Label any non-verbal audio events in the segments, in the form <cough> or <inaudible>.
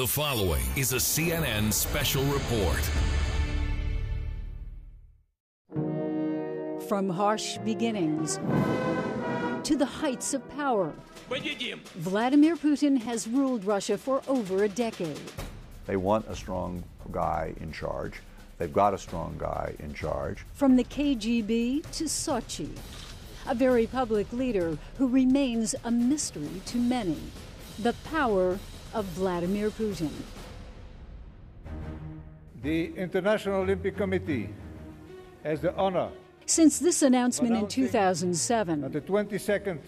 The following is a CNN special report. From harsh beginnings to the heights of power, Vladimir Putin has ruled Russia for over a decade. They want a strong guy in charge. They've got a strong guy in charge. From the KGB to Sochi, a very public leader who remains a mystery to many. The power of Vladimir Putin. The International Olympic Committee has the honor Since this announcement in 2007, that the 22nd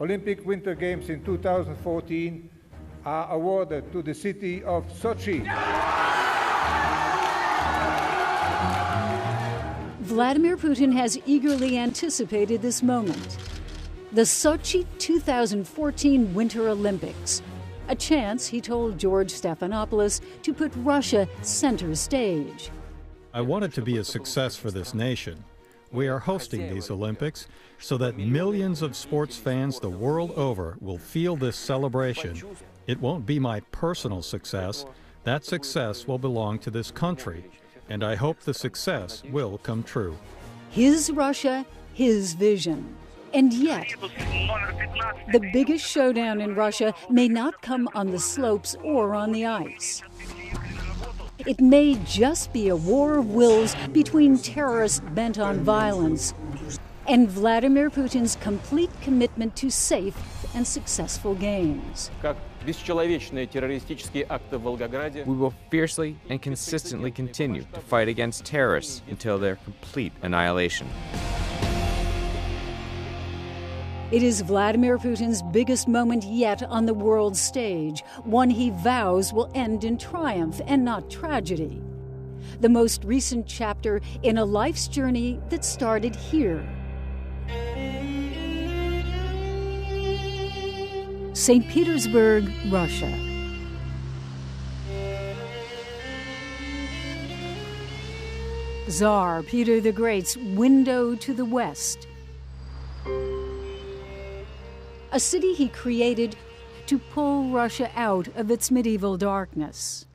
Olympic Winter Games in 2014 are awarded to the city of Sochi. Vladimir Putin has eagerly anticipated this moment. The Sochi 2014 Winter Olympics. A chance, he told George Stephanopoulos, to put Russia center stage. I want it to be a success for this nation. We are hosting these Olympics so that millions of sports fans the world over will feel this celebration. It won't be my personal success. That success will belong to this country, and I hope the success will come true. His Russia, his vision. And yet, the biggest showdown in Russia may not come on the slopes or on the ice. It may just be a war of wills between terrorists bent on violence and Vladimir Putin's complete commitment to safe and successful games. We will fiercely and consistently continue to fight against terrorists until their complete annihilation. It is Vladimir Putin's biggest moment yet on the world stage, one he vows will end in triumph and not tragedy. The most recent chapter in a life's journey that started here. St. Petersburg, Russia. Tsar Peter the Great's window to the west. A city he created to pull Russia out of its medieval darkness.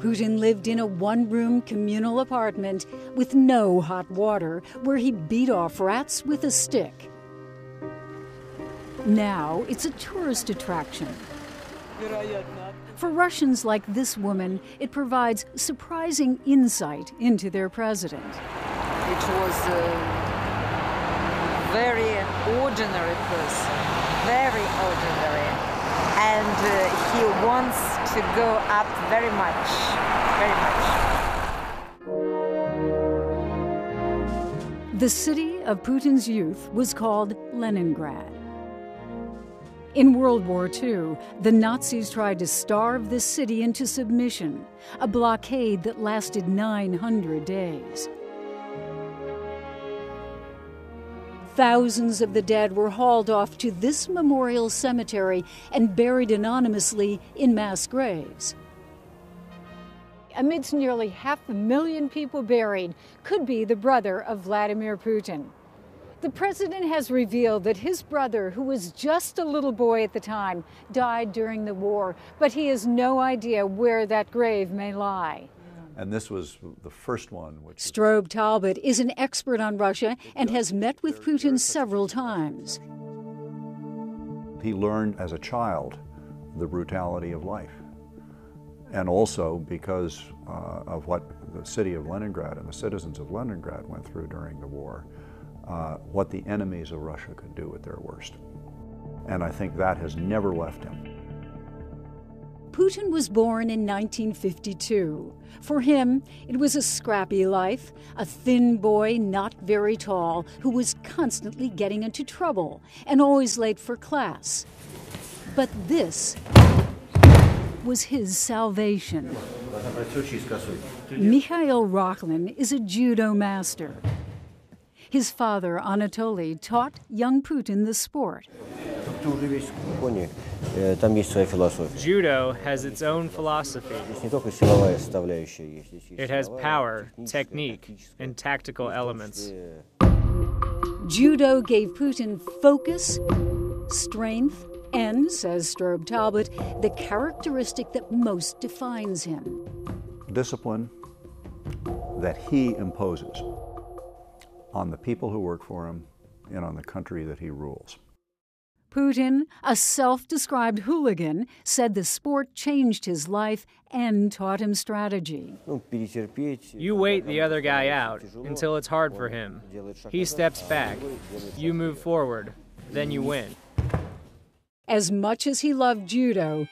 Putin lived in a one room communal apartment with no hot water where he beat off rats with a stick. Now it's a tourist attraction. For Russians like this woman, it provides surprising insight into their president. It was a very ordinary person, very ordinary, and uh, he wants to go up very much, very much. The city of Putin's youth was called Leningrad. In World War II, the Nazis tried to starve the city into submission, a blockade that lasted 900 days. Thousands of the dead were hauled off to this memorial cemetery and buried anonymously in mass graves. Amidst nearly half a million people buried, could be the brother of Vladimir Putin. The president has revealed that his brother, who was just a little boy at the time, died during the war, but he has no idea where that grave may lie. And this was the first one, which Strobe Talbott is an expert on Russia and has met with Putin several times. he learned as a child the brutality of life. And also because uh, of what the city of Leningrad and the citizens of Leningrad went through during the war, uh, what the enemies of Russia could do at their worst. And I think that has never left him. Putin was born in 1952. For him, it was a scrappy life, a thin boy, not very tall, who was constantly getting into trouble and always late for class. But this was his salvation. Mikhail Rakhlin is a judo master. His father, Anatoly, taught young Putin the sport. Judo has its own philosophy. It has power, technique, and tactical elements. Judo gave Putin focus, strength, and, says Strobe Talbott, the characteristic that most defines him discipline that he imposes on the people who work for him and on the country that he rules. Putin, a self described hooligan, said the sport changed his life and taught him strategy. You wait the other guy out until it's hard for him. He steps back. You move forward. Then you win. As much as he loved judo,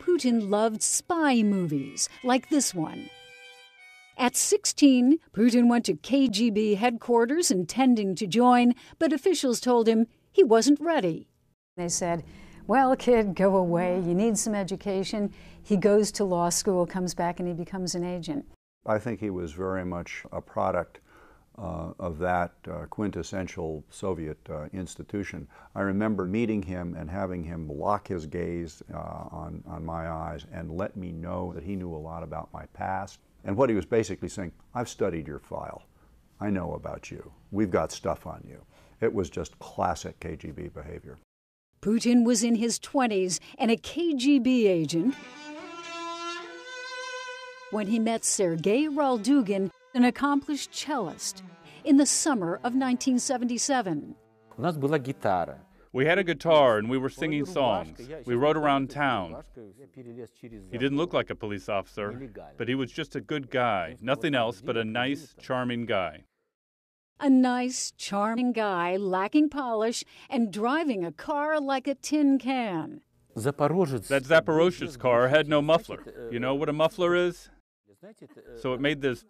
Putin loved spy movies like this one. At 16, Putin went to KGB headquarters intending to join, but officials told him he wasn't ready. They said, Well, kid, go away. You need some education. He goes to law school, comes back, and he becomes an agent. I think he was very much a product uh, of that uh, quintessential Soviet uh, institution. I remember meeting him and having him lock his gaze uh, on, on my eyes and let me know that he knew a lot about my past. And what he was basically saying, I've studied your file. I know about you. We've got stuff on you. It was just classic KGB behavior. Putin was in his 20s and a KGB agent when he met Sergei Roldugin, an accomplished cellist, in the summer of 1977. We had a guitar and we were singing songs. We rode around town. He didn't look like a police officer, but he was just a good guy. Nothing else but a nice, charming guy. A nice, charming guy lacking polish and driving a car like a tin can. That Zaporozhets car had no muffler. You know what a muffler is? So it made this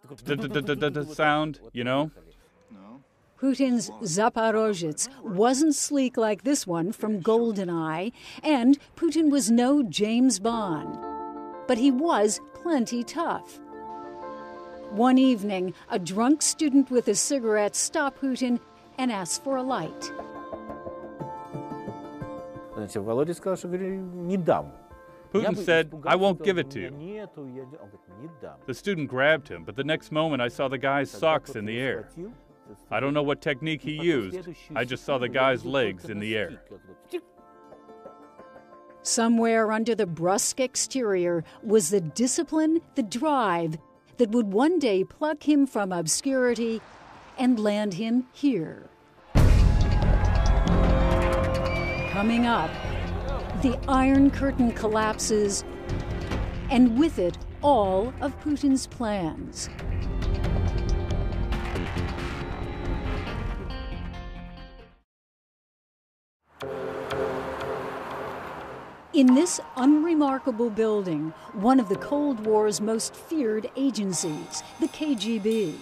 sound, you know? Putin's Zaporozhets wasn't sleek like this one from Goldeneye, and Putin was no James Bond. But he was plenty tough. One evening, a drunk student with a cigarette stopped Putin and asked for a light. Putin said, I won't give it to you. The student grabbed him, but the next moment I saw the guy's socks in the air. I don't know what technique he used. I just saw the guy's legs in the air. Somewhere under the brusque exterior was the discipline, the drive that would one day pluck him from obscurity and land him here. Coming up, the Iron Curtain collapses, and with it, all of Putin's plans. In this unremarkable building, one of the Cold War's most feared agencies, the KGB.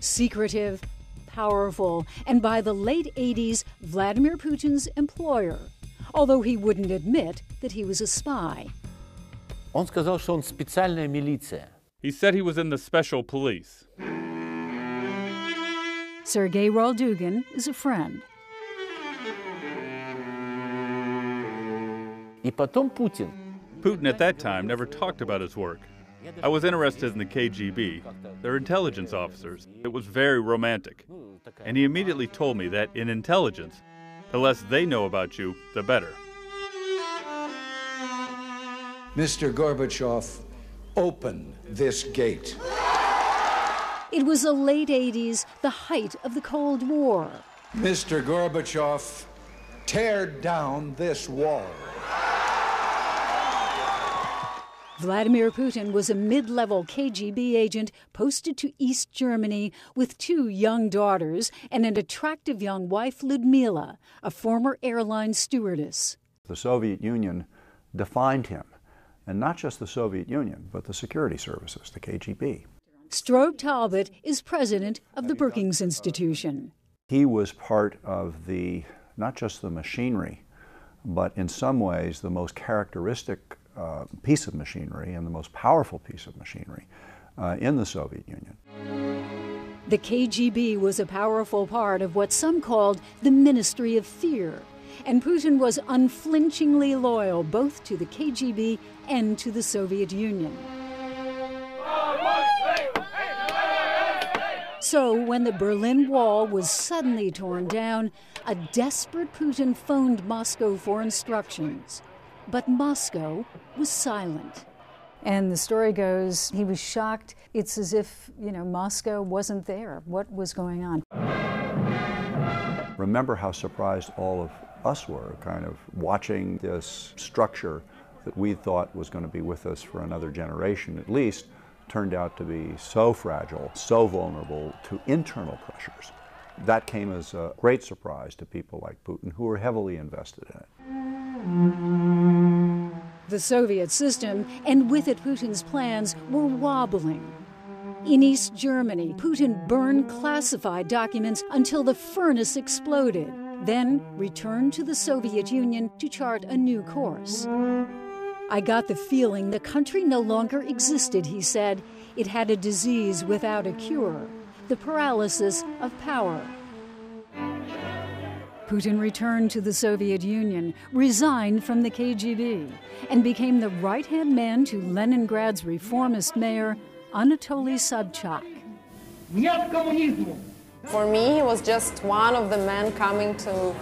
Secretive, powerful, and by the late 80s, Vladimir Putin's employer, although he wouldn't admit that he was a spy. Он сказал, что он специальная милиция. He said he was in the special police. Sergei Roldugin is a friend. Putin. Putin at that time never talked about his work. I was interested in the KGB. They're intelligence officers. It was very romantic. And he immediately told me that in intelligence, the less they know about you, the better. Mr. Gorbachev, open this gate. It was the late 80s, the height of the Cold War. Mr. Gorbachev, tear down this wall. Vladimir Putin was a mid level KGB agent posted to East Germany with two young daughters and an attractive young wife, Ludmila, a former airline stewardess. The Soviet Union defined him, and not just the Soviet Union, but the security services, the KGB. Strobe Talbott is president of the Brookings Institution. He was part of the, not just the machinery, but in some ways the most characteristic uh, piece of machinery and the most powerful piece of machinery uh, in the Soviet Union. The KGB was a powerful part of what some called the Ministry of Fear, and Putin was unflinchingly loyal both to the KGB and to the Soviet Union. So, when the Berlin Wall was suddenly torn down, a desperate Putin phoned Moscow for instructions. But Moscow was silent. And the story goes he was shocked. It's as if, you know, Moscow wasn't there. What was going on? Remember how surprised all of us were, kind of watching this structure that we thought was going to be with us for another generation at least turned out to be so fragile, so vulnerable to internal pressures. That came as a great surprise to people like Putin who were heavily invested in it. The Soviet system, and with it Putin's plans, were wobbling. In East Germany, Putin burned classified documents until the furnace exploded, then returned to the Soviet Union to chart a new course. I got the feeling the country no longer existed, he said. It had a disease without a cure the paralysis of power. Putin returned to the Soviet Union, resigned from the KGB, and became the right hand man to Leningrad's reformist mayor, Anatoly Sobchak. For me, he was just one of the men coming to,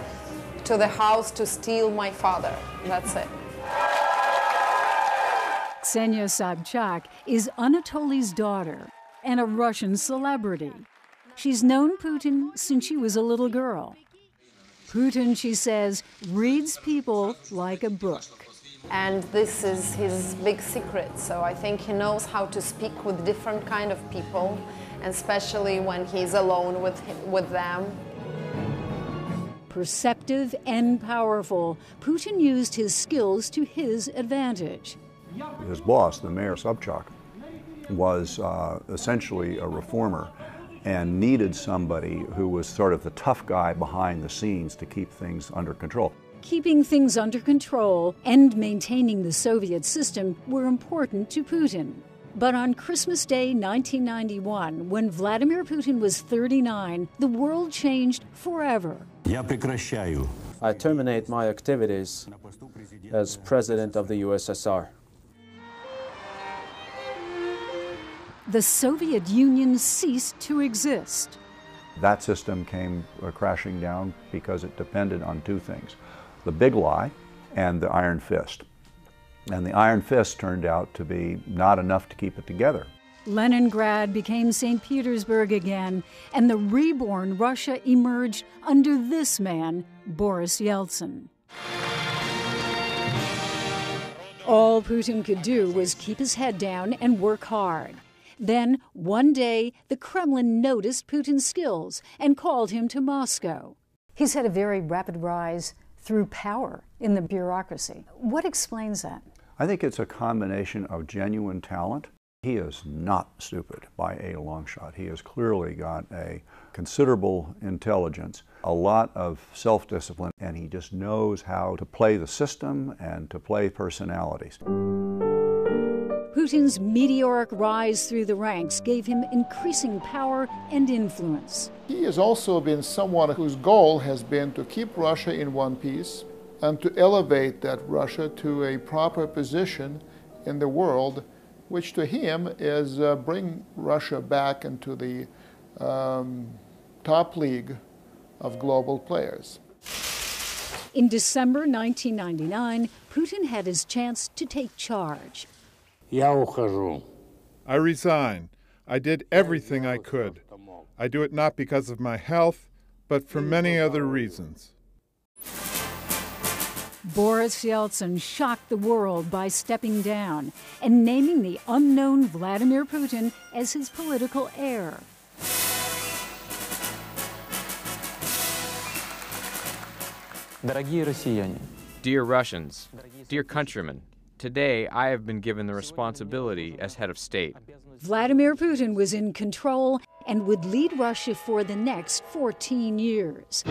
to the house to steal my father. That's it. Ksenia Sobchak is Anatoly's daughter and a Russian celebrity. She's known Putin since she was a little girl. Putin, she says, reads people like a book. And this is his big secret. So I think he knows how to speak with different kind of people, and especially when he's alone with, with them. Perceptive and powerful, Putin used his skills to his advantage. His boss, the mayor Sobchak, was uh, essentially a reformer and needed somebody who was sort of the tough guy behind the scenes to keep things under control. Keeping things under control and maintaining the Soviet system were important to Putin. But on Christmas Day 1991, when Vladimir Putin was 39, the world changed forever. I terminate my activities as president of the USSR. The Soviet Union ceased to exist. That system came uh, crashing down because it depended on two things the big lie and the iron fist. And the iron fist turned out to be not enough to keep it together. Leningrad became St. Petersburg again, and the reborn Russia emerged under this man, Boris Yeltsin. All Putin could do was keep his head down and work hard. Then, one day, the Kremlin noticed Putin's skills and called him to Moscow. He's had a very rapid rise through power in the bureaucracy. What explains that? I think it's a combination of genuine talent. He is not stupid by a long shot. He has clearly got a considerable intelligence, a lot of self discipline, and he just knows how to play the system and to play personalities. Putin's meteoric rise through the ranks gave him increasing power and influence. He has also been someone whose goal has been to keep Russia in one piece and to elevate that Russia to a proper position in the world, which to him is uh, bring Russia back into the um, top league of global players. In December 1999, Putin had his chance to take charge. I resign. I did everything I could. I do it not because of my health, but for many other reasons. Boris Yeltsin shocked the world by stepping down and naming the unknown Vladimir Putin as his political heir. Dear Russians, dear countrymen, Today, I have been given the responsibility as head of state. Vladimir Putin was in control and would lead Russia for the next 14 years.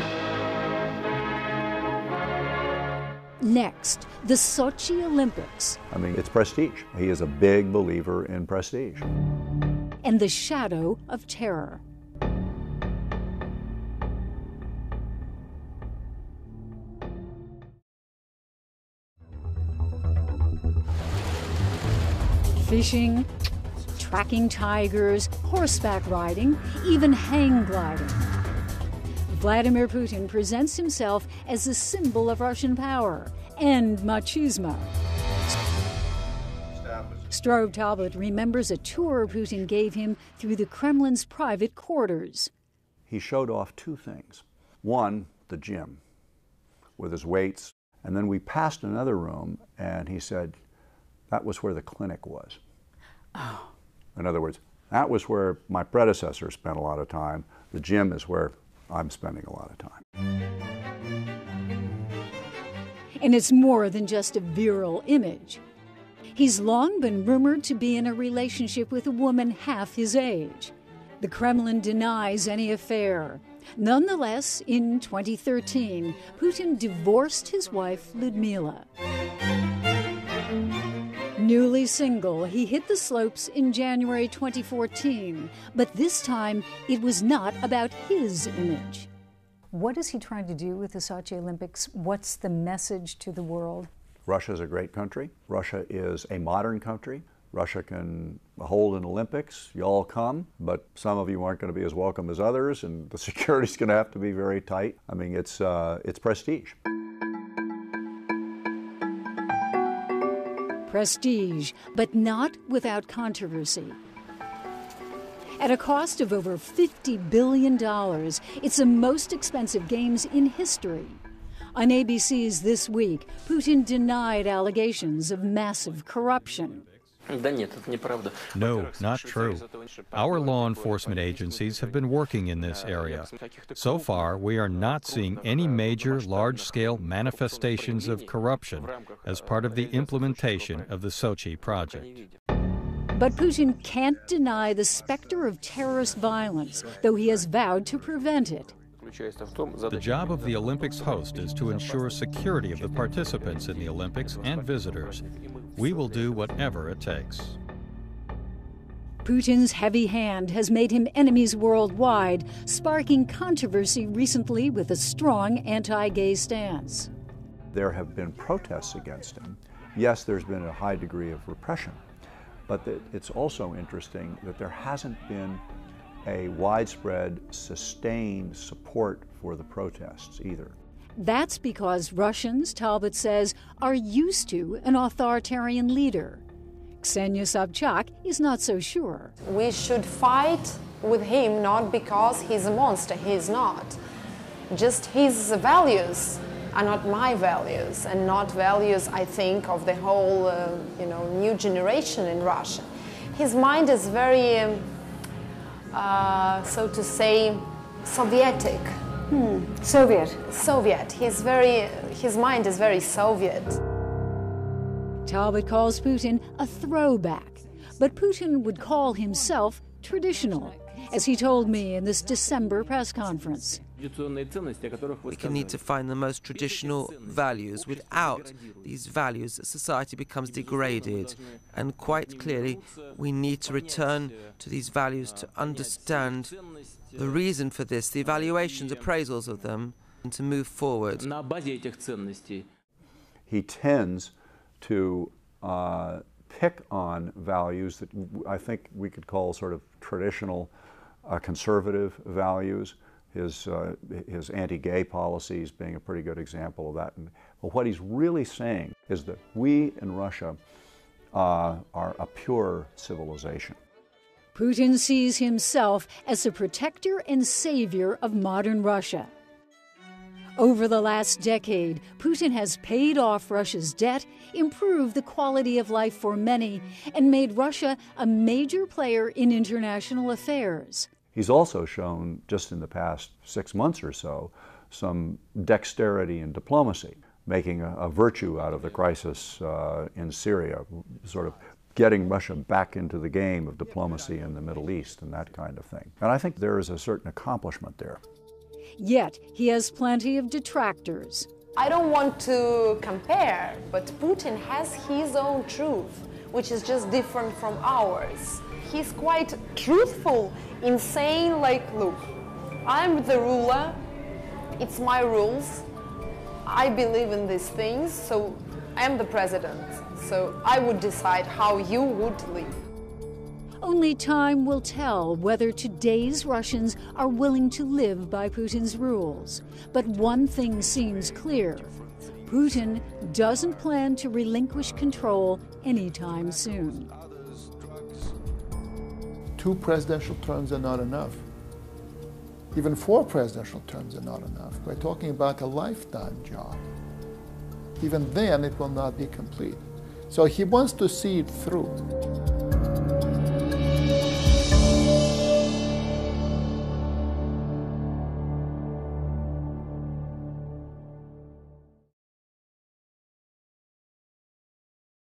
Next, the Sochi Olympics. I mean, it's prestige. He is a big believer in prestige. And the shadow of terror. Fishing, tracking tigers, horseback riding, even hang gliding. Vladimir Putin presents himself as a symbol of Russian power and machismo. Strobe Talbott remembers a tour Putin gave him through the Kremlin's private quarters. He showed off two things. One, the gym with his weights. And then we passed another room, and he said, that was where the clinic was. Oh. In other words, that was where my predecessor spent a lot of time. The gym is where I'm spending a lot of time. And it's more than just a virile image. He's long been rumored to be in a relationship with a woman half his age. The Kremlin denies any affair. Nonetheless, in 2013, Putin divorced his wife, Ludmila. Newly single, he hit the slopes in January 2014, but this time it was not about his image. What is he trying to do with the Sochi Olympics? What's the message to the world? Russia is a great country. Russia is a modern country. Russia can hold an Olympics. You all come, but some of you aren't going to be as welcome as others, and the <laughs> security's going to have to be very tight. I mean, it's uh, it's prestige. Prestige, but not without controversy. At a cost of over $50 billion, it's the most expensive games in history. On ABC's This Week, Putin denied allegations of massive corruption. No, not true. Our law enforcement agencies have been working in this area. So far, we are not seeing any major large scale manifestations of corruption as part of the implementation of the Sochi project. But Putin can't deny the specter of terrorist violence, though he has vowed to prevent it. The job of the Olympics host is to ensure security of the participants in the Olympics and visitors. We will do whatever it takes. Putin's heavy hand has made him enemies worldwide, sparking controversy recently with a strong anti gay stance. There have been protests against him. Yes, there's been a high degree of repression, but it's also interesting that there hasn't been a widespread, sustained support for the protests either. That's because Russians, Talbott says, are used to an authoritarian leader. Ksenia Sobchak is not so sure. We should fight with him not because he's a monster, he's not. Just his values are not my values and not values, I think, of the whole, uh, you know, new generation in Russia. His mind is very, um, uh, so to say, Sovietic. Hmm. Soviet. Soviet. He's very, his mind is very Soviet. Talbott calls Putin a throwback, but Putin would call himself traditional, as he told me in this December press conference. We can need to find the most traditional values. Without these values, society becomes degraded. And quite clearly, we need to return to these values to understand the reason for this, the evaluations, appraisals of them, and to move forward. He tends to uh, pick on values that I think we could call sort of traditional uh, conservative values. His, uh, his anti-gay policies being a pretty good example of that. But what he's really saying is that we in Russia uh, are a pure civilization. Putin sees himself as the protector and savior of modern Russia. Over the last decade, Putin has paid off Russia's debt, improved the quality of life for many, and made Russia a major player in international affairs. He's also shown, just in the past six months or so, some dexterity in diplomacy, making a, a virtue out of the crisis uh, in Syria, sort of getting Russia back into the game of diplomacy in the Middle East and that kind of thing. And I think there is a certain accomplishment there. Yet, he has plenty of detractors. I don't want to compare, but Putin has his own truth, which is just different from ours. He's quite truthful in saying, like, look, I'm the ruler, it's my rules, I believe in these things, so I'm the president, so I would decide how you would live. Only time will tell whether today's Russians are willing to live by Putin's rules. But one thing seems clear Putin doesn't plan to relinquish control anytime soon. Two presidential terms are not enough. Even four presidential terms are not enough. We're talking about a lifetime job. Even then, it will not be complete. So he wants to see it through.